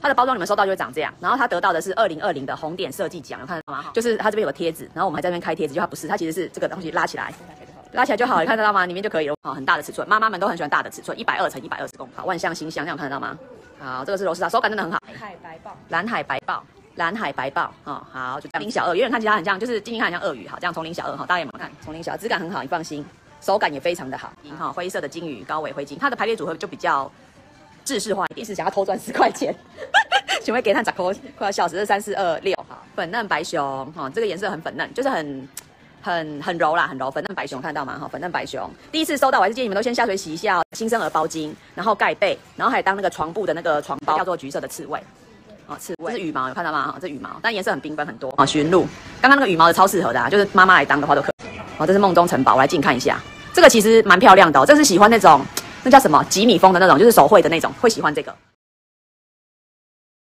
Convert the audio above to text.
它的包装你们收到就会长这样，然后它得到的是二零二零的红点设计奖，有看到吗？就是它这边有个贴纸，然后我们还在那边开贴纸，就它不是，它其实是这个东西拉起来，拉起来就好了，你看得到吗？里面就可以了，哦，很大的尺寸，妈妈们都很喜欢大的尺寸，一百二乘一百二十公分，好，万象星象，这样看得到吗？好，这个是罗斯塔，手感真的很好。海白豹，蓝海白豹，蓝海白豹，哦，好，就零小鳄，有点看起来很像，就是近近看很像鳄鱼，好，这样丛林小鳄，哈，大家有没有看？丛林小鳄，质感很好，你放心，手感也非常的好，哈，灰色的金鱼，高尾灰金，它的排列组合就比较制式化一点，是想要偷赚十块钱，请问给他咋扣？快要笑死，这三四二六，好，粉嫩白熊，哈，这个颜色很粉嫩，就是很。很很柔啦，很柔，粉嫩白熊看到吗？哈，粉嫩白熊，第一次收到，我还是建议你们都先下水洗一下哦。新生儿包巾，然后盖被，然后还当那个床布的那个床包，叫做橘色的刺猬，哦，刺猬，这是羽毛，有看到吗？哈，这羽毛，但颜色很缤纷很多。哦，驯鹿，刚刚那个羽毛的超适合的，啊，就是妈妈来当的话都可以。哦，这是梦中城堡，我来近看一下，这个其实蛮漂亮的，哦，这是喜欢那种那叫什么吉米风的那种，就是手绘的那种，会喜欢这个。